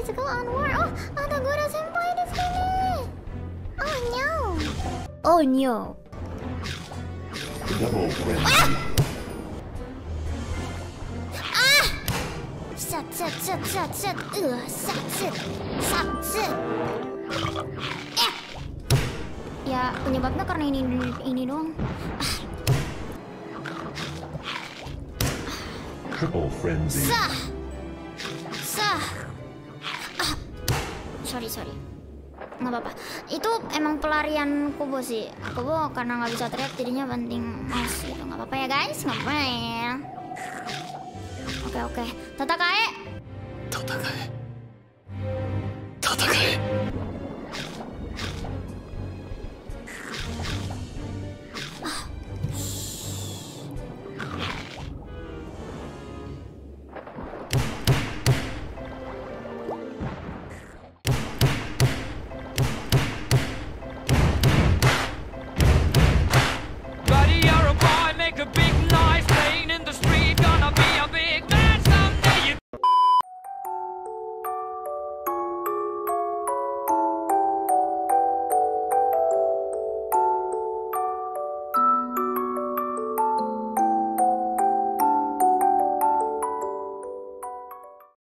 Let's go on war. Oh, ada Gora Senpai di sini. Oh no. Oh no. Double frenzy. Set, set, set, set, set. Uh, set, set, set, set. Eh. Ya penyebabnya karena ini ini doang. Triple frenzy. Sah. Sah sorry sorry. Nggak apa-apa. Itu emang pelarian kubo sih. Kubo karena nggak bisa teriak jadinya banting mas gitu. Nggak apa-apa ya guys. Nggak apa-apa ya. Oke oke. Tata kae. Tata kae. Tata kae.